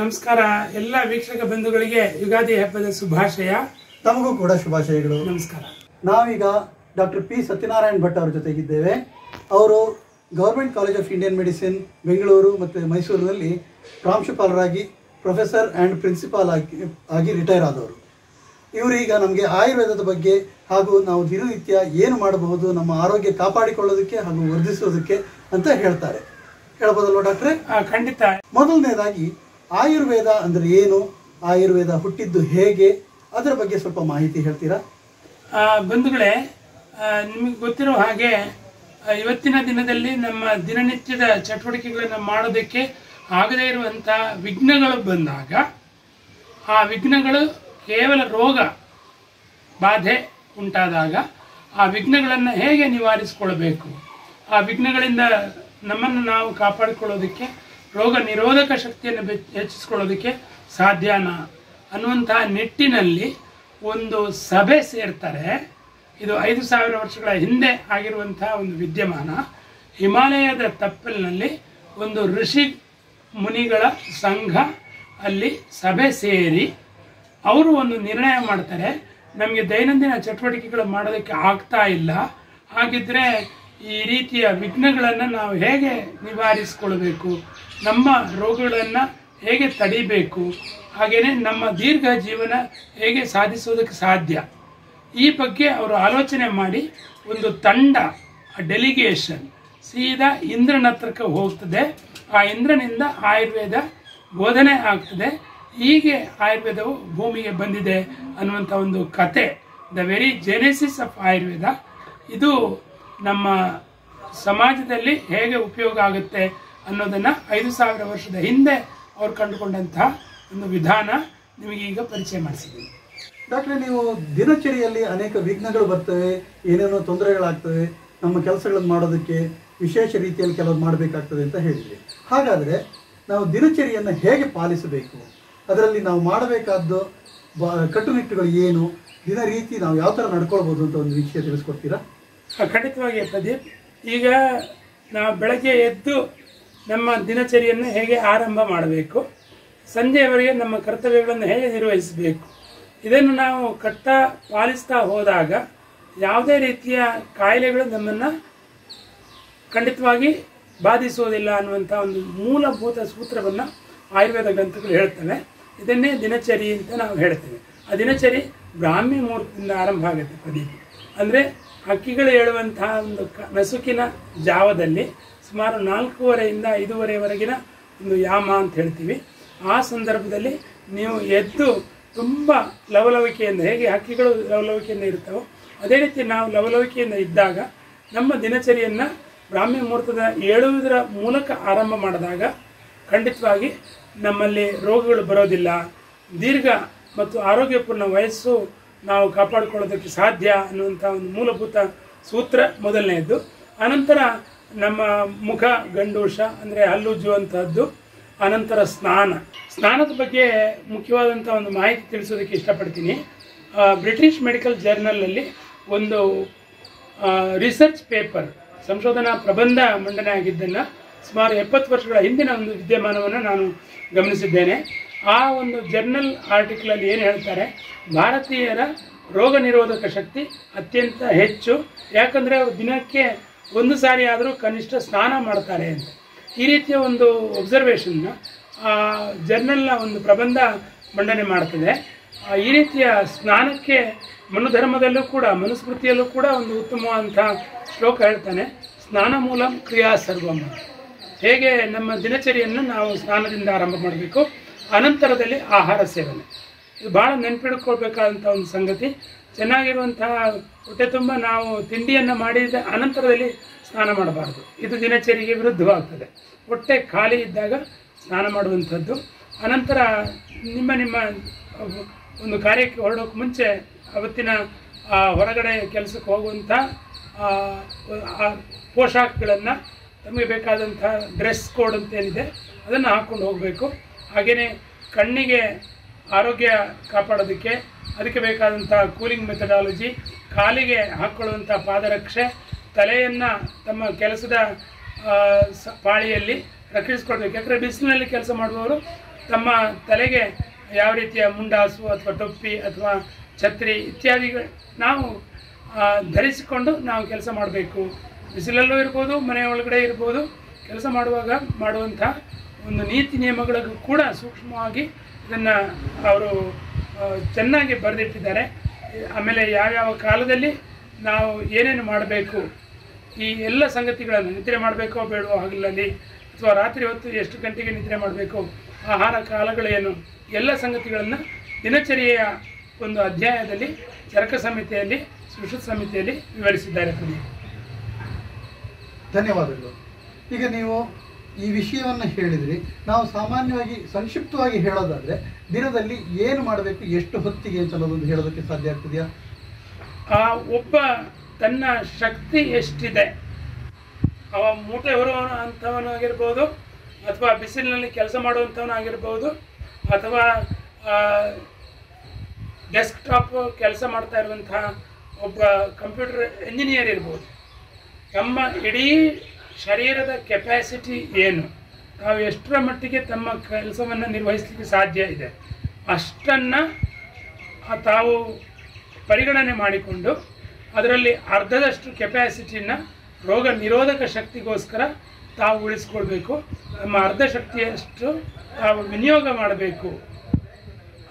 ನಮಸ್ಕಾರ. ಎಲ್ಲ ವೀಕ್ಷಕ ಬಂಧುಗಳಿಗೆ ಯುಗಾದಿ ಹಬ್ಬದ ಶುಭಾಶಯ. ತಮಗೂ ಕೂಡ ಶುಭಾಶಯಗಳು. ನಮಸ್ಕಾರ. ನಾವೀಗ ಡಾಕ್ಟರ್ ಪಿ ಸತ್ಯನಾರಾಯಣ್ ಭಟ್ ಅವರ ಜೊತೆಗಿದ್ದೇವೆ. ಅವರು government college of Indian medicine Bengaluru ಮತ್ತು ಮೈಸೂರಿನಲ್ಲಿ ಪ್ರಾಂಶುಪಾಲರಾಗಿ ಪ್ರೊಫೆಸರ್ ಆ್ಯಂಡ್ ಪ್ರಿನ್ಸಿಪಾಲ್ ಆಗಿ ಆಗಿ ರಿಟೈರ್ ಆದವರು. ಇವರು ಈಗ ನಮಗೆ ಆಯುರ್ವೇದದ ಬಗ್ಗೆ ಹಾಗೂ ನಾವು ದಿನನಿತ್ಯ ಏನು ಮಾಡಬಹುದು ನಮ್ಮ ಆರೋಗ್ಯ ಕಾಪಾಡಿಕೊಳ್ಳೋದಕ್ಕೆ ಹಾಗೂ ವರ್ಧಿಸೋದಕ್ಕೆ ಅಂತ ಹೇಳ್ತಾರೆ. ಹೇಳ್ಬೋದಲ್ವ ಡಾಕ್ಟ್ರೆ? ಖಂಡಿತ. ಮೊದಲನೇದಾಗಿ ಆಯುರ್ವೇದ ಅಂದರೆ ಏನು? ಆಯುರ್ವೇದ ಹುಟ್ಟಿದ್ದು ಹೇಗೆ? ಅದರ ಬಗ್ಗೆ ಸ್ವಲ್ಪ ಮಾಹಿತಿ ಹೇಳ್ತೀರಾ? ಬಂಧುಗಳೇ ನಿಮಗೆ ಗೊತ್ತಿರೋ ಹಾಗೆ ಇವತ್ತಿನ ದಿನದಲ್ಲಿ ನಮ್ಮ ದಿನನಿತ್ಯದ ಚಟುವಟಿಕೆಗಳನ್ನು ಮಾಡೋದಕ್ಕೆ ಆಗದೇ ಇರುವಂಥ ವಿಘ್ನಗಳು ಬಂದಾಗ, ಆ ವಿಘ್ನಗಳು ಕೇವಲ ರೋಗ, ಬಾಧೆ ಉಂಟಾದಾಗ ಆ ವಿಘ್ನಗಳನ್ನು ಹೇಗೆ ನಿವಾರಿಸಿಕೊಳ್ಬೇಕು? ಆ ವಿಘ್ನಗಳಿಂದ ನಮ್ಮನ್ನು ನಾವು ಕಾಪಾಡಿಕೊಳ್ಳೋದಕ್ಕೆ ರೋಗ ನಿರೋಧಕ ಶಕ್ತಿಯನ್ನು ಹೆಚ್ಚಿಸ್ಕೊಳ್ಳೋದಕ್ಕೆ ಸಾಧ್ಯನಾ? ಅನ್ನುವಂತಹ ನಿಟ್ಟಿನಲ್ಲಿ ಒಂದು ಸಭೆ ಸೇರ್ತಾರೆ. ಇದು ಐದು ಸಾವಿರ ವರ್ಷಗಳ ಹಿಂದೆ ಆಗಿರುವಂತಹ ಒಂದು ವಿದ್ಯಮಾನ. ಹಿಮಾಲಯದ ತಪ್ಪಲಿನಲ್ಲಿ ಒಂದು ಋಷಿ ಮುನಿಗಳ ಸಂಘ ಅಲ್ಲಿ ಸಭೆ ಸೇರಿ ಅವರು ಒಂದು ನಿರ್ಣಯ ಮಾಡ್ತಾರೆ. ನಮಗೆ ದೈನಂದಿನ ಚಟುವಟಿಕೆಗಳು ಮಾಡೋದಕ್ಕೆ ಆಗ್ತಾ ಇಲ್ಲ. ಹಾಗಿದ್ರೆ ಈ ರೀತಿಯ ವಿಘ್ನಗಳನ್ನು ನಾವು ಹೇಗೆ ನಿವಾರಿಸಿಕೊಳ್ಬೇಕು? ನಮ್ಮ ರೋಗಗಳನ್ನು ಹೇಗೆ ತಡಿಬೇಕು? ಹಾಗೆಯೇ ನಮ್ಮ ದೀರ್ಘ ಜೀವನ ಹೇಗೆ ಸಾಧಿಸೋದಕ್ಕೆ ಸಾಧ್ಯ? ಈ ಬಗ್ಗೆ ಅವರು ಆಲೋಚನೆ ಮಾಡಿ ಒಂದು ತಂಡ ಡೆಲಿಗೇಷನ್ ಸೀದಾ ಇಂದ್ರನ ಹತ್ರಕ್ಕೆ ಹೋಗ್ತದೆ. ಆ ಇಂದ್ರನಿಂದ ಆಯುರ್ವೇದ ಬೋಧನೆ ಆಗ್ತದೆ. ಹೀಗೆ ಆಯುರ್ವೇದವು ಭೂಮಿಗೆ ಬಂದಿದೆ ಅನ್ನುವಂಥ ಒಂದು ಕತೆ the very genesis of Ayurveda. ಇದು ನಮ್ಮ ಸಮಾಜದಲ್ಲಿ ಹೇಗೆ ಉಪಯೋಗ ಆಗುತ್ತೆ ಅನ್ನೋದನ್ನು ಐದು ಸಾವಿರ ವರ್ಷದ ಹಿಂದೆ ಅವ್ರು ಕಂಡುಕೊಂಡಂತಹ ಒಂದು ವಿಧಾನ ನಿಮಗೆ ಈಗ ಪರಿಚಯ ಮಾಡಿಸಿದ್ದೀನಿ. ಡಾಕ್ಟ್ರೆ ನೀವು ದಿನಚರಿಯಲ್ಲಿ ಅನೇಕ ವಿಘ್ನಗಳು ಬರ್ತವೆ ಏನೇನೋ ತೊಂದರೆಗಳಾಗ್ತವೆ ನಮ್ಮ ಕೆಲಸಗಳನ್ನು ಮಾಡೋದಕ್ಕೆ ವಿಶೇಷ ರೀತಿಯಲ್ಲಿ ಕೆಲವು ಮಾಡಬೇಕಾಗ್ತದೆ ಅಂತ ಹೇಳಿದ್ರಿ. ಹಾಗಾದರೆ ನಾವು ದಿನಚರಿಯನ್ನು ಹೇಗೆ ಪಾಲಿಸಬೇಕು? ಅದರಲ್ಲಿ ನಾವು ಮಾಡಬೇಕಾದ್ದು ಬ ಕಟ್ಟುನಿಟ್ಟುಗಳು ಏನು? ದಿನ ರೀತಿ ನಾವು ಯಾವ ಥರ ನಡ್ಕೊಳ್ಬೋದು ಅಂತ ಒಂದು ವಿಷಯ ತಿಳಿಸ್ಕೊಡ್ತೀರಾ? ಖಂಡಿತವಾಗಿ ಪ್ರದೀಪ್ ಈಗ ನಾವು ಬೆಳಗ್ಗೆ ಎದ್ದು ನಮ್ಮ ದಿನಚರಿಯನ್ನು ಹೇಗೆ ಆರಂಭ ಮಾಡಬೇಕು, ಸಂಜೆಯವರೆಗೆ ನಮ್ಮ ಕರ್ತವ್ಯಗಳನ್ನು ಹೇಗೆ ನಿರ್ವಹಿಸಬೇಕು, ಇದನ್ನು ನಾವು ಕಟ್ಟ ಪಾಲಿಸ್ತಾ ಹೋದಾಗ ಯಾವುದೇ ರೀತಿಯ ಕಾಯಿಲೆಗಳು ನಮ್ಮನ್ನು ಖಂಡಿತವಾಗಿ ಬಾಧಿಸುವುದಿಲ್ಲ ಅನ್ನುವಂಥ ಒಂದು ಮೂಲಭೂತ ಸೂತ್ರವನ್ನು ಆಯುರ್ವೇದ ಗ್ರಂಥಗಳು ಹೇಳ್ತವೆ. ಇದನ್ನೇ ದಿನಚರಿ ಅಂತ ನಾವು ಹೇಳ್ತೇವೆ. ಆ ದಿನಚರಿ ಬ್ರಾಹ್ಮಿ ಮುಹೂರ್ತದಿಂದ ಆರಂಭ ಆಗುತ್ತೆ ಪದಿ ಅಂದರೆ ಹಕ್ಕಿಗಳು ಹೇಳುವಂತಹ ಒಂದು ನಸುಕಿನ ಜಾವದಲ್ಲಿ ಸುಮಾರು ನಾಲ್ಕೂವರೆಯಿಂದ ಐದೂವರೆವರೆಗಿನ ಒಂದು ಯಾಮ ಅಂತ ಹೇಳ್ತೀವಿ. ಆ ಸಂದರ್ಭದಲ್ಲಿ ನೀವು ಎದ್ದು ತುಂಬ ಲವಲವಿಕೆಯಿಂದ, ಹೇಗೆ ಹಕ್ಕಿಗಳು ಲವಲವಿಕೆಯಿಂದ ಇರ್ತಾವೋ ಅದೇ ರೀತಿ ನಾವು ಲವಲವಿಕೆಯಿಂದ ಇದ್ದಾಗ ನಮ್ಮ ದಿನಚರಿಯನ್ನು ಬ್ರಾಹ್ಮಿ ಮುಹೂರ್ತದ ಏಳುವುದರ ಮೂಲಕ ಆರಂಭ ಮಾಡಿದಾಗ ಖಂಡಿತವಾಗಿ ನಮ್ಮಲ್ಲಿ ರೋಗಗಳು ಬರೋದಿಲ್ಲ. ದೀರ್ಘ ಮತ್ತು ಆರೋಗ್ಯಪೂರ್ಣ ವಯಸ್ಸು ನಾವು ಕಾಪಾಡಿಕೊಳ್ಳೋದಕ್ಕೆ ಸಾಧ್ಯ ಅನ್ನುವಂಥ ಒಂದು ಮೂಲಭೂತ ಸೂತ್ರ ಮೊದಲನೆಯದ್ದು. ಅನಂತರ ನಮ್ಮ ಮುಖ ಗಂಡೂಷ, ಅಂದರೆ ಹಲ್ಲುಜ್ಜುವಂಥದ್ದು ಅನಂತರ ಸ್ನಾನ. ಸ್ನಾನದ ಬಗ್ಗೆ ಮುಖ್ಯವಾದಂಥ ಒಂದು ಮಾಹಿತಿ ತಿಳಿಸೋದಕ್ಕೆ ಇಷ್ಟಪಡ್ತೀನಿ. ಬ್ರಿಟಿಷ್ ಮೆಡಿಕಲ್ ಜರ್ನಲಲ್ಲಿ ಒಂದು ರಿಸರ್ಚ್ ಪೇಪರ್ ಸಂಶೋಧನಾ ಪ್ರಬಂಧ ಮಂಡನೆ ಆಗಿದ್ದನ್ನು ಸುಮಾರು ಎಪ್ಪತ್ತು ವರ್ಷಗಳ ಹಿಂದಿನ ಒಂದು ವಿದ್ಯಮಾನವನ್ನು ನಾನು ಗಮನಿಸಿದ್ದೇನೆ. ಆ ಒಂದು ಜರ್ನಲ್ ಆರ್ಟಿಕಲಲ್ಲಿ ಏನು ಹೇಳ್ತಾರೆ? ಭಾರತೀಯರ ರೋಗ ನಿರೋಧಕ ಶಕ್ತಿ ಅತ್ಯಂತ ಹೆಚ್ಚು. ಯಾಕಂದರೆ ಅವರು ದಿನಕ್ಕೆ ಒಂದು ಸಾರಿ ಆದರೂ ಕನಿಷ್ಠ ಸ್ನಾನ ಮಾಡ್ತಾರೆ ಅಂತ. ಈ ರೀತಿಯ ಒಂದು ಒಬ್ಸರ್ವೇಷನ್ನ ಜರ್ನಲ್ನ ಒಂದು ಪ್ರಬಂಧ ಮಂಡನೆ ಮಾಡ್ತದೆ. ಈ ರೀತಿಯ ಸ್ನಾನಕ್ಕೆ ಮನುಧರ್ಮದಲ್ಲೂ ಕೂಡ, ಮನುಸ್ಮೃತಿಯಲ್ಲೂ ಕೂಡ ಒಂದು ಉತ್ತಮವಾದಂಥ ಶ್ಲೋಕ ಹೇಳ್ತಾನೆ, ಸ್ನಾನ ಮೂಲಂ ಕ್ರಿಯಾ ಸರ್ವಂ. ಹೇಗೆ ನಮ್ಮ ದಿನಚರಿಯನ್ನು ನಾವು ಸ್ನಾನದಿಂದ ಆರಂಭ ಮಾಡಬೇಕು, ಅನಂತರದಲ್ಲಿ ಆಹಾರ ಸೇವನೆ. ಇದು ಭಾಳ ಒಂದು ಸಂಗತಿ. ಚೆನ್ನಾಗಿರುವಂತಹ ಹೊಟ್ಟೆ ತುಂಬ ನಾವು ತಿಂಡಿಯನ್ನು ಮಾಡಿದ ಅನಂತರದಲ್ಲಿ ಸ್ನಾನ ಮಾಡಬಾರ್ದು. ಇದು ದಿನಚರಿಗೆ ವಿರುದ್ಧವಾಗ್ತದೆ. ಹೊಟ್ಟೆ ಖಾಲಿ ಇದ್ದಾಗ ಸ್ನಾನ ಮಾಡುವಂಥದ್ದು. ಅನಂತರ ನಿಮ್ಮ ನಿಮ್ಮ ಒಂದು ಕಾರ್ಯಕ್ಕೆ ಹೊರಡೋಕೆ ಮುಂಚೆ ಅವತ್ತಿನ ಹೊರಗಡೆ ಕೆಲಸಕ್ಕೆ ಹೋಗುವಂಥ ಪೋಷಾಕಗಳನ್ನು ತಮಗೆ ಬೇಕಾದಂಥ ಡ್ರೆಸ್ ಕೋಡ್ ಅಂತ ಏನಿದೆ, ಅದನ್ನು ಹಾಕ್ಕೊಂಡು ಹೋಗಬೇಕು. ಹಾಗೆಯೇ ಕಣ್ಣಿಗೆ ಆರೋಗ್ಯ ಕಾಪಾಡೋದಕ್ಕೆ ಅದಕ್ಕೆ ಬೇಕಾದಂಥ ಕೂಲಿಂಗ್ ಮೆಥಡಾಲಜಿ ಕಾಲಿಗೆ ಹಾಕ್ಕೊಳ್ಳುವಂಥ ಪಾದರಕ್ಷೆ, ತಲೆಯನ್ನು ತಮ್ಮ ಕೆಲಸದ ಸ- ಪಾಳಿಯಲ್ಲಿ ರಕ್ಷಿಸ್ಕೊಳ್ಬೇಕು. ಯಾಕಂದರೆ ಬಿಸಿಲಿನಲ್ಲಿ ಕೆಲಸ ಮಾಡುವವರು ತಮ್ಮ ತಲೆಗೆ ಯಾವ ರೀತಿಯ ಮುಂಡಾಸು ಅಥವಾ ಟೊಪ್ಪಿ ಅಥವಾ ಛತ್ರಿ ಇತ್ಯಾದಿಗಳು ನಾವು ಧರಿಸಿಕೊಂಡು ನಾವು ಕೆಲಸ ಮಾಡಬೇಕು. ಬಿಸಿಲಲ್ಲೂ ಇರ್ಬೋದು ಮನೆ ಒಳಗಡೆ ಇರ್ಬೋದು, ಕೆಲಸ ಮಾಡುವಾಗ ಮಾಡುವಂಥ ಒಂದು ನೀತಿ ನಿಯಮಗಳಿಗೂ ಕೂಡ ಸೂಕ್ಷ್ಮವಾಗಿ ಇದನ್ನು ಅವರು ಚೆನ್ನಾಗಿ ಬರೆದಿಟ್ಟಿದ್ದಾರೆ. ಆಮೇಲೆ ಯಾವ್ಯಾವ ಕಾಲದಲ್ಲಿ ನಾವು ಏನೇನು ಮಾಡಬೇಕು, ಈ ಎಲ್ಲ ಸಂಗತಿಗಳನ್ನು ನಿದ್ರೆ ಮಾಡಬೇಕೋ ಬೇಡವೋ ಹಗಲಲ್ಲಿ ಅಥವಾ ರಾತ್ರಿ ಹೊತ್ತು ಎಷ್ಟು ಗಂಟೆಗೆ ನಿದ್ರೆ ಮಾಡಬೇಕು, ಆಹಾರ ಕಾಲಗಳೇನು, ಎಲ್ಲ ಸಂಗತಿಗಳನ್ನು ದಿನಚರಿಯ ಒಂದು ಅಧ್ಯಾಯದಲ್ಲಿ, ಚರಕ ಸಮಿತಿಯಲ್ಲಿ, ಸುಶ್ರುತ ಸಮಿತಿಯಲ್ಲಿ ವಿವರಿಸಿದ್ದಾರೆ. ಧನ್ಯವಾದಗಳು. ಈಗ ನೀವು ಈ ವಿಷಯವನ್ನು ಹೇಳಿದ್ರಿ ನಾವು ಸಾಮಾನ್ಯವಾಗಿ ಸಂಕ್ಷಿಪ್ತವಾಗಿ ಹೇಳೋದಾದ್ರೆ ದಿನದಲ್ಲಿ ಏನು ಮಾಡಬೇಕು, ಎಷ್ಟು ಹೊತ್ತಿಗೆ ಅಂತ ಅನ್ನೋದೊಂದು ಹೇಳೋದಕ್ಕೆ ಸಾಧ್ಯ ಆಗ್ತದೆಯಾ? ಆ, ಒಬ್ಬ ತನ್ನ ಶಕ್ತಿ ಎಷ್ಟಿದೆ, ಅವ ಮೂಟೆ ಹೊರುವವನು ಅಂಥವನಾಗಿರ್ಬೋದು ಅಥವಾ ಬಿಸಿಲಿನಲ್ಲಿ ಕೆಲಸ ಮಾಡುವಂಥವನಾಗಿರ್ಬೋದು ಅಥವಾ ಡೆಸ್ಕ್ಟಾಪ್ ಕೆಲಸ ಮಾಡ್ತಾ ಇರುವಂತಹ ಒಬ್ಬ ಕಂಪ್ಯೂಟರ್ ಇಂಜಿನಿಯರ್ ಇರ್ಬೋದು ತಮ್ಮ ಇಡೀ ಶರೀರದ ಕೆಪ್ಯಾಸಿಟಿ ಏನು? ತಾವು ಎಷ್ಟರ ಮಟ್ಟಿಗೆ ತಮ್ಮ ಕೆಲಸವನ್ನು ನಿರ್ವಹಿಸಲಿಕ್ಕೆ ಸಾಧ್ಯ ಇದೆ? ಅಷ್ಟನ್ನು ತಾವು ಪರಿಗಣನೆ ಮಾಡಿಕೊಂಡು ಅದರಲ್ಲಿ ಅರ್ಧದಷ್ಟು ಕೆಪ್ಯಾಸಿಟಿನ ರೋಗ ನಿರೋಧಕ ಶಕ್ತಿಗೋಸ್ಕರ ತಾವು ಉಳಿಸ್ಕೊಳ್ಬೇಕು. ನಮ್ಮ ಅರ್ಧ ಶಕ್ತಿಯಷ್ಟು ತಾವು ವಿನಿಯೋಗ ಮಾಡಬೇಕು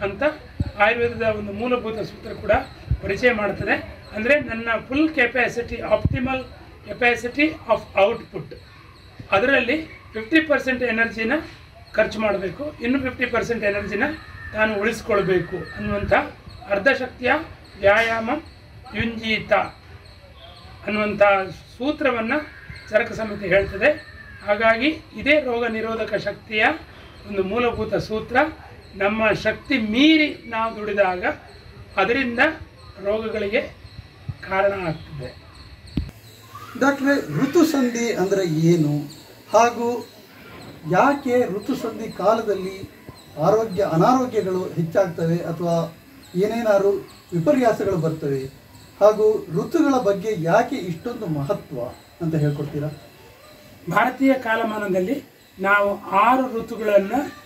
ಅಂತ ಆಯುರ್ವೇದದ ಒಂದು ಮೂಲಭೂತ ಸೂತ್ರ ಕೂಡ ಪರಿಚಯ ಮಾಡ್ತದೆ. ಅಂದರೆ ನನ್ನ full capacity optimal capacity of output ಅದರಲ್ಲಿ ಫಿಫ್ಟಿ ಪರ್ಸೆಂಟ್ ಎನರ್ಜಿನ ಖರ್ಚು ಮಾಡಬೇಕು. ಇನ್ನು ಫಿಫ್ಟಿ ಪರ್ಸೆಂಟ್ ಎನರ್ಜಿನ ತಾನು ಉಳಿಸ್ಕೊಳ್ಬೇಕು ಅನ್ನುವಂಥ ಅರ್ಧಶಕ್ತಿಯ ವ್ಯಾಯಾಮ ಯುಂಜೀತ ಅನ್ನುವಂಥ ಸೂತ್ರವನ್ನು ಚರಕ ಸಮಿತಿ ಹೇಳ್ತದೆ. ಹಾಗಾಗಿ ಇದೇ ರೋಗ ನಿರೋಧಕ ಶಕ್ತಿಯ ಒಂದು ಮೂಲಭೂತ ಸೂತ್ರ. ನಮ್ಮ ಶಕ್ತಿ ಮೀರಿ ನಾವು ದುಡಿದಾಗ ಅದರಿಂದ ರೋಗಗಳಿಗೆ ಕಾರಣ ಆಗ್ತದೆ. ಡಾಕ್ಟ್ರೆ, ಋತುಸಂಧಿ ಅಂದರೆ ಏನು? ಹಾಗೂ ಯಾಕೆ ಋತುಸಂಧಿ ಕಾಲದಲ್ಲಿ ಆರೋಗ್ಯ, ಅನಾರೋಗ್ಯಗಳು ಹೆಚ್ಚಾಗ್ತವೆ ಅಥವಾ ಏನೇನಾದ್ರು ವಿಪರ್ಯಾಸಗಳು ಬರ್ತವೆ? ಹಾಗೂ ಋತುಗಳ ಬಗ್ಗೆ ಯಾಕೆ ಇಷ್ಟೊಂದು ಮಹತ್ವ ಅಂತ ಹೇಳ್ಕೊಡ್ತೀರಾ? ಭಾರತೀಯ ಕಾಲಮಾನದಲ್ಲಿ ನಾವು ಆರು ಋತುಗಳನ್ನು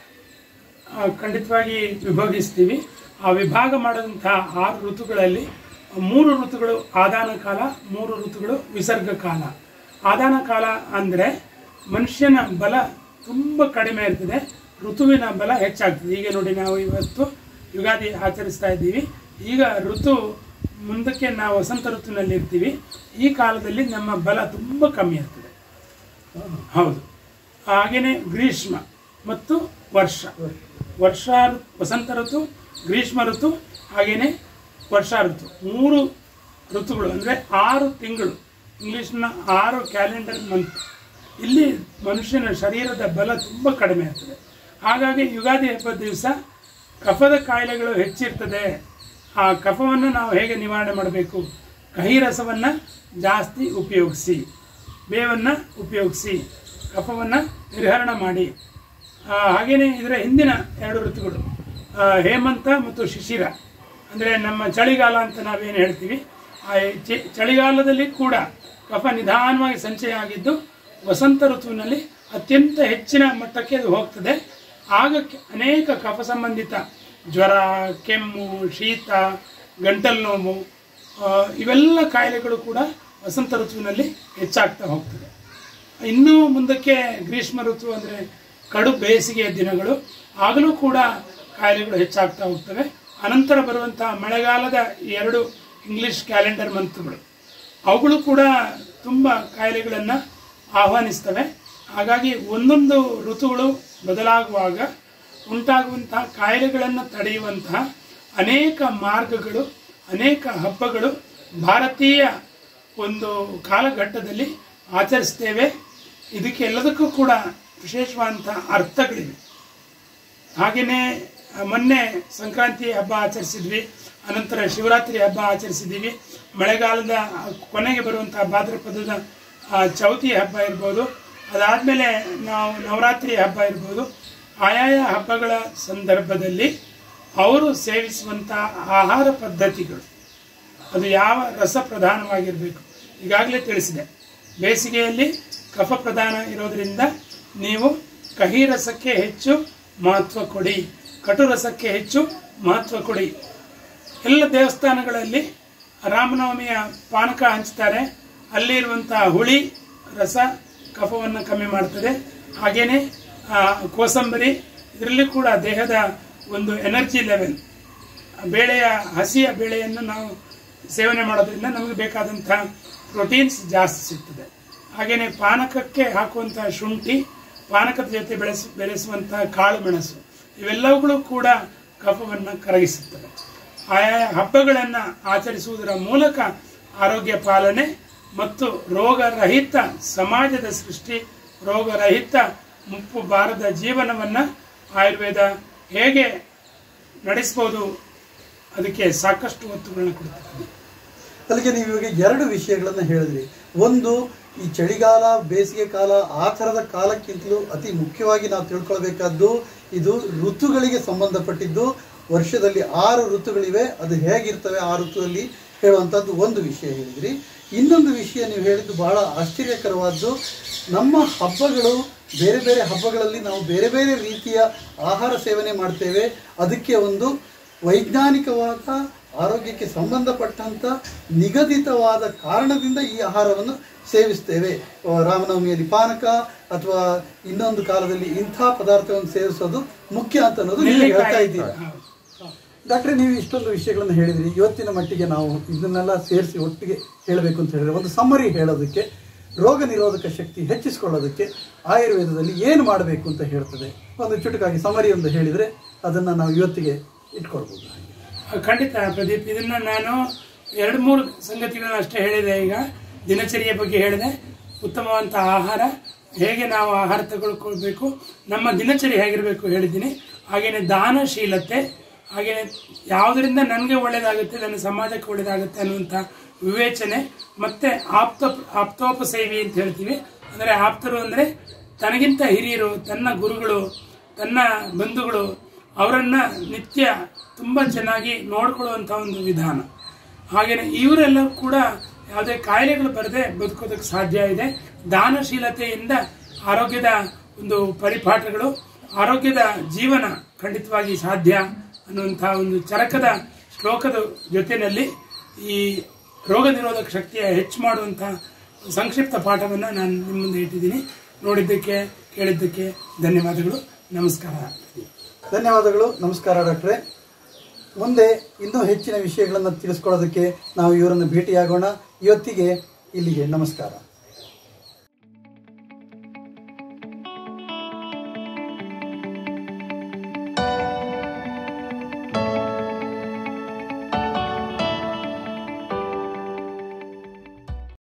ಖಂಡಿತವಾಗಿ ವಿಭಾಗಿಸ್ತೀವಿ. ಆ ವಿಭಾಗ ಮಾಡಿದಂಥ ಆರು ಋತುಗಳಲ್ಲಿ ಮೂರು ಋತುಗಳು ಆದಾನ ಕಾಲ, ಮೂರು ಋತುಗಳು ವಿಸರ್ಗ ಕಾಲ. ಆದಾನ ಕಾಲ ಅಂದರೆ ಮನುಷ್ಯನ ಬಲ ತುಂಬ ಕಡಿಮೆ ಇರ್ತದೆ, ಋತುವಿನ ಬಲ ಹೆಚ್ಚಾಗ್ತದೆ. ಈಗ ನೋಡಿ ನಾವು ಇವತ್ತು ಯುಗಾದಿ ಆಚರಿಸ್ತಾ ಇದ್ದೀವಿ. ಈಗ ಋತು ಮುಂದಕ್ಕೆ ನಾವು ವಸಂತ ಋತುವಿನಲ್ಲಿ ಇರ್ತೀವಿ. ಈ ಕಾಲದಲ್ಲಿ ನಮ್ಮ ಬಲ ತುಂಬ ಕಮ್ಮಿ ಇರ್ತದೆ ಹೌದು. ಹಾಗೆಯೇ ಗ್ರೀಷ್ಮ ಮತ್ತು ವರ್ಷ. ವರ್ಷ ವಸಂತ ಋತು, ಗ್ರೀಷ್ಮ ಋತು ಹಾಗೆಯೇ ವರ್ಷಾ ಋತು ಮೂರು ಋತುಗಳು, ಅಂದರೆ ಆರು ತಿಂಗಳು. ಇಂಗ್ಲೀಷ್ನ ಆರು ಕ್ಯಾಲೆಂಡರ್ ಮಂತ್. ಇಲ್ಲಿ ಮನುಷ್ಯನ ಶರೀರದ ಬಲ ತುಂಬ ಕಡಿಮೆ ಆಗ್ತದೆ. ಹಾಗಾಗಿ ಯುಗಾದಿ ಹಬ್ಬದ ದಿವಸ ಕಫದ ಕಾಯಿಲೆಗಳು ಹೆಚ್ಚಿರ್ತದೆ. ಆ ಕಫವನ್ನು ನಾವು ಹೇಗೆ ನಿವಾರಣೆ ಮಾಡಬೇಕು? ಕಹಿ ರಸವನ್ನು ಜಾಸ್ತಿ ಉಪಯೋಗಿಸಿ, ಬೇವನ್ನು ಉಪಯೋಗಿಸಿ, ಕಫವನ್ನು ನಿರ್ಹರಣ ಮಾಡಿ. ಹಾಗೆಯೇ ಇದರ ಹಿಂದಿನ ಎರಡು ಋತುಗಳು ಹೇಮಂತ ಮತ್ತು ಶಿಶಿರ. ಅಂದರೆ ನಮ್ಮ ಚಳಿಗಾಲ ಅಂತ ನಾವೇನು ಹೇಳ್ತೀವಿ, ಆ ಚಳಿಗಾಲದಲ್ಲಿ ಕೂಡ ಕಫ ನಿಧಾನವಾಗಿ ಸಂಚಯ ಆಗಿದ್ದು ವಸಂತ ಋತುವಿನಲ್ಲಿ ಅತ್ಯಂತ ಹೆಚ್ಚಿನ ಮಟ್ಟಕ್ಕೆ ಅದು ಹೋಗ್ತದೆ. ಆಗ ಅನೇಕ ಕಫ ಸಂಬಂಧಿತ ಜ್ವರ, ಕೆಮ್ಮು, ಶೀತ, ಗಂಟಲು ನೋವು ಇವೆಲ್ಲ ಕಾಯಿಲೆಗಳು ಕೂಡ ವಸಂತ ಋತುವಿನಲ್ಲಿ ಹೆಚ್ಚಾಗ್ತಾ ಹೋಗ್ತದೆ. ಇನ್ನೂ ಮುಂದಕ್ಕೆ ಗ್ರೀಷ್ಮ ಋತು ಅಂದರೆ ಕಡು ಬೇಸಿಗೆಯ ದಿನಗಳು, ಆಗಲೂ ಕೂಡ ಕಾಯಿಲೆಗಳು ಹೆಚ್ಚಾಗ್ತಾ ಹೋಗ್ತವೆ. ಅನಂತರ ಬರುವಂಥ ಮಳೆಗಾಲದ ಎರಡು ಇಂಗ್ಲಿಷ್ ಕ್ಯಾಲೆಂಡರ್ ಮಂತ್ಗಳು. ಅವುಗಳು ಕೂಡ ತುಂಬ ಕಾಯಿಲೆಗಳನ್ನು ಆಹ್ವಾನಿಸ್ತವೆ. ಹಾಗಾಗಿ ಒಂದೊಂದು ಋತುಗಳು ಬದಲಾಗುವಾಗ ಉಂಟಾಗುವಂತಹ ಕಾಯಿಲೆಗಳನ್ನು ತಡೆಯುವಂತಹ ಅನೇಕ ಮಾರ್ಗಗಳು, ಅನೇಕ ಹಬ್ಬಗಳು ಭಾರತೀಯ ಒಂದು ಕಾಲಘಟ್ಟದಲ್ಲಿ ಆಚರಿಸ್ತೇವೆ. ಇದಕ್ಕೆಲ್ಲದಕ್ಕೂ ಕೂಡ ವಿಶೇಷವಾದಂಥ ಅರ್ಥಗಳಿವೆ. ಹಾಗೆಯೇ ಮೊನ್ನೆ ಸಂಕ್ರಾಂತಿ ಹಬ್ಬ ಆಚರಿಸಿದ್ವಿ. ಅನಂತರ ಶಿವರಾತ್ರಿ ಹಬ್ಬ ಆಚರಿಸಿದ್ದೀವಿ. ಮಳೆಗಾಲದ ಕೊನೆಗೆ ಬರುವಂಥ ಭಾದ್ರಪದದ ಚೌತಿ ಹಬ್ಬ ಇರ್ಬೋದು. ಅದಾದಮೇಲೆ ನಾವು ನವರಾತ್ರಿ ಹಬ್ಬ ಇರ್ಬೋದು. ಆಯಾಯ ಹಬ್ಬಗಳ ಸಂದರ್ಭದಲ್ಲಿ ಅವರು ಸೇವಿಸುವಂಥ ಆಹಾರ ಪದ್ಧತಿಗಳು, ಅದು ಯಾವ ರಸ ಪ್ರಧಾನವಾಗಿರಬೇಕು ಈಗಾಗಲೇ ತಿಳಿಸಿದೆ. ಬೇಸಿಗೆಯಲ್ಲಿ ಕಫ ಪ್ರಧಾನ ಇರೋದರಿಂದ ನೀವು ಕಹಿ ರಸಕ್ಕೆ ಹೆಚ್ಚು ಮಹತ್ವ ಕೊಡಿ. ಕಟು ರಸಕ್ಕೆ ಹೆಚ್ಚು ಮಹತ್ವ ಕೊಡಿ. ಎಲ್ಲ ದೇವಸ್ಥಾನಗಳಲ್ಲಿ ರಾಮನವಮಿಯ ಪಾನಕ ಹಂಚ್ತಾರೆ. ಅಲ್ಲಿರುವಂತಹ ಹುಳಿ, ರಸ, ಕಫವನ್ನು ಕಮ್ಮಿ ಮಾಡ್ತದೆ ಹಾಗೆಯೇ ಕೋಸಂಬರಿ, ಇದರಲ್ಲಿ ಕೂಡ ದೇಹದ ಒಂದು ಎನರ್ಜಿ ಲೆವೆಲ್. ಬೇಳೆಯ, ಹಸಿಯ ಬೇಳೆಯನ್ನು ನಾವು ಸೇವನೆ ಮಾಡೋದ್ರಿಂದ ನಮಗೆ ಬೇಕಾದಂಥ ಪ್ರೋಟೀನ್ಸ್ ಜಾಸ್ತಿ ಸಿಗ್ತದೆ. ಹಾಗೆಯೇ ಪಾನಕಕ್ಕೆ ಹಾಕುವಂಥ ಶುಂಠಿ, ಪಾನಕದ ಜೊತೆ ಬೆಳೆಸ ಬೆಳೆಸುವಂಥ ಕಾಳು ಮೆಣಸು. ಇವೆಲ್ಲವುಗಳು ಕೂಡ ಕಫವನ್ನು ಕರಗಿಸುತ್ತವೆ. ಆಯಾ ಹಬ್ಬಗಳನ್ನು ಆಚರಿಸುವುದರ ಮೂಲಕ ಆರೋಗ್ಯ ಪಾಲನೆ ಮತ್ತು ರೋಗರಹಿತ ಸಮಾಜದ ಸೃಷ್ಟಿ, ರೋಗರಹಿತ ಮುಪ್ಪು ಬಾರದ ಜೀವನವನ್ನು ಆಯುರ್ವೇದ ಹೇಗೆ ನಡೆಸ್ಬೋದು ಅದಕ್ಕೆ ಸಾಕಷ್ಟು ಒತ್ತುಗಳನ್ನು ಕೊಡ್ತದೆ ಅಲ್ಲಿಗೆ ನೀವು ಇವಾಗ ಎರಡು ವಿಷಯಗಳನ್ನು ಹೇಳಿದ್ರಿ. ಒಂದು ಈ ಚಳಿಗಾಲ, ಬೇಸಿಗೆ ಕಾಲ, ಆ ಥರದ ಕಾಲಕ್ಕಿಂತಲೂ ಅತಿ ಮುಖ್ಯವಾಗಿ ನಾವು ತಿಳ್ಕೊಳ್ಬೇಕಾದ್ದು ಇದು ಋತುಗಳಿಗೆ ಸಂಬಂಧಪಟ್ಟಿದ್ದು. ವರ್ಷದಲ್ಲಿ ಆರು ಋತುಗಳಿವೆ. ಅದು ಹೇಗಿರ್ತವೆ ಆ ಋತುವಲ್ಲಿ ಹೇಳುವಂಥದ್ದು ಒಂದು ವಿಷಯ ಹೇಳಿದ್ರಿ. ಇನ್ನೊಂದು ವಿಷಯ ನೀವು ಹೇಳಿದ್ದು ಬಹಳ ಆಶ್ಚರ್ಯಕರವಾದ್ದು. ನಮ್ಮ ಹಬ್ಬಗಳು ಬೇರೆ ಬೇರೆ ಹಬ್ಬಗಳಲ್ಲಿ ನಾವು ಬೇರೆ ಬೇರೆ ರೀತಿಯ ಆಹಾರ ಸೇವನೆ ಮಾಡ್ತೇವೆ. ಅದಕ್ಕೆ ಒಂದು ವೈಜ್ಞಾನಿಕವಾದ ಆರೋಗ್ಯಕ್ಕೆ ಸಂಬಂಧಪಟ್ಟಂತ ನಿಗದಿತವಾದ ಕಾರಣದಿಂದ ಈ ಆಹಾರವನ್ನು ಸೇವಿಸ್ತೇವೆ. ರಾಮನವಮಿಯಲ್ಲಿ ಪಾನಕ ಅಥವಾ ಇನ್ನೊಂದು ಕಾಲದಲ್ಲಿ ಇಂಥ ಪದಾರ್ಥವನ್ನು ಸೇವಿಸೋದು ಮುಖ್ಯ ಅಂತ ಅನ್ನೋದು ನೀವು ಹೇಳ್ತಾ ಇದ್ದೀರಾ. ಡಾಕ್ಟ್ರೆ ನೀವು ಇಷ್ಟೊಂದು ವಿಷಯಗಳನ್ನು ಹೇಳಿದ್ರಿ. ಇವತ್ತಿನ ಮಟ್ಟಿಗೆ ನಾವು ಇದನ್ನೆಲ್ಲ ಸೇರಿಸಿ ಒಟ್ಟಿಗೆ ಹೇಳಬೇಕು ಅಂತ ಹೇಳಿದ್ರೆ ಒಂದು ಸಮ್ಮರಿ ಹೇಳೋದಕ್ಕೆ ರೋಗ ನಿರೋಧಕ ಶಕ್ತಿ ಹೆಚ್ಚಿಸಿಕೊಳ್ಳೋದಕ್ಕೆ ಆಯುರ್ವೇದದಲ್ಲಿ ಏನು ಮಾಡಬೇಕು ಅಂತ ಹೇಳ್ತದೆ. ಒಂದು ಚುಟುಕಾಗಿ ಸಮರಿ ಒಂದು ಹೇಳಿದರೆ ಅದನ್ನು ನಾವು ಇವತ್ತಿಗೆ ಇಟ್ಕೊಳ್ಬೋದು. ಖಂಡಿತ ಪ್ರದೀಪ್, ಇದನ್ನ ನಾನು ಎರಡು ಮೂರು ಸಂಗತಿಗಳನ್ನ ಅಷ್ಟೇ ಹೇಳಿದೆ. ಈಗ ದಿನಚರಿಯ ಬಗ್ಗೆ ಹೇಳಿದೆ. ಉತ್ತಮವಾದ ಆಹಾರ, ಹೇಗೆ ನಾವು ಆಹಾರ ತಗೊಳ್ಕೊಳ್ಬೇಕು, ನಮ್ಮ ದಿನಚರಿ ಹೇಗಿರಬೇಕು ಹೇಳಿದ್ದೀನಿ. ಹಾಗೆಯೇ ದಾನಶೀಲತೆ ಹಾಗೆಯೇ ಯಾವುದರಿಂದ ನನಗೆ ಒಳ್ಳೆಯದಾಗುತ್ತೆ ನನ್ನ ಸಮಾಜಕ್ಕೆ ಒಳ್ಳೆಯದಾಗುತ್ತೆ ಅನ್ನುವಂಥ ವಿವೇಚನೆ, ಮತ್ತು ಆಪ್ತ, ಆಪ್ತೋಪಸೇವಿ ಅಂತ ಹೇಳ್ತೀವಿ. ಅಂದರೆ ಆಪ್ತರು ಅಂದರೆ ತನಗಿಂತ ಹಿರಿಯರು, ತನ್ನ ಗುರುಗಳು, ತನ್ನ ಬಂಧುಗಳು, ಅವರನ್ನು ನಿತ್ಯ ತುಂಬ ಚೆನ್ನಾಗಿ ನೋಡ್ಕೊಳ್ಳುವಂಥ ಒಂದು ವಿಧಾನ. ಹಾಗೆಯೇ ಇವರೆಲ್ಲ ಕೂಡ ಯಾವುದೇ ಕಾಯಿಲೆಗಳು ಬರದೆ ಬದುಕೋದಕ್ಕೆ ಸಾಧ್ಯ ಇದೆ. ದಾನಶೀಲತೆಯಿಂದ ಆರೋಗ್ಯದ ಒಂದು ಪರಿಪಾಠಗಳು, ಆರೋಗ್ಯದ ಜೀವನ ಖಂಡಿತವಾಗಿ ಸಾಧ್ಯ ಅನ್ನುವಂಥ ಒಂದು ಚರಕದ ಶ್ಲೋಕದ ಜೊತೆಯಲ್ಲಿ ಈ ರೋಗ ನಿರೋಧಕ ಶಕ್ತಿಯ ಹೆಚ್ಚು ಮಾಡುವಂಥ ಸಂಕ್ಷಿಪ್ತ ಪಾಠವನ್ನು ನಾನು ನಿಮ್ಮ ಮುಂದೆ ಇಟ್ಟಿದ್ದೀನಿ. ನೋಡಿದ್ದಕ್ಕೆ, ಕೇಳಿದ್ದಕ್ಕೆ ಧನ್ಯವಾದಗಳು. ನಮಸ್ಕಾರ. ಧನ್ಯವಾದಗಳು. ನಮಸ್ಕಾರ ಡಾಕ್ಟ್ರೆ. ಮುಂದೆ ಇನ್ನೂ ಹೆಚ್ಚಿನ ವಿಷಯಗಳನ್ನು ತಿಳಿಸ್ಕೊಳ್ಳೋದಕ್ಕೆ ನಾವು ಇವರನ್ನು ಭೇಟಿಯಾಗೋಣ. ಇವತ್ತಿಗೆ ಇಲ್ಲಿಗೆ ನಮಸ್ಕಾರ.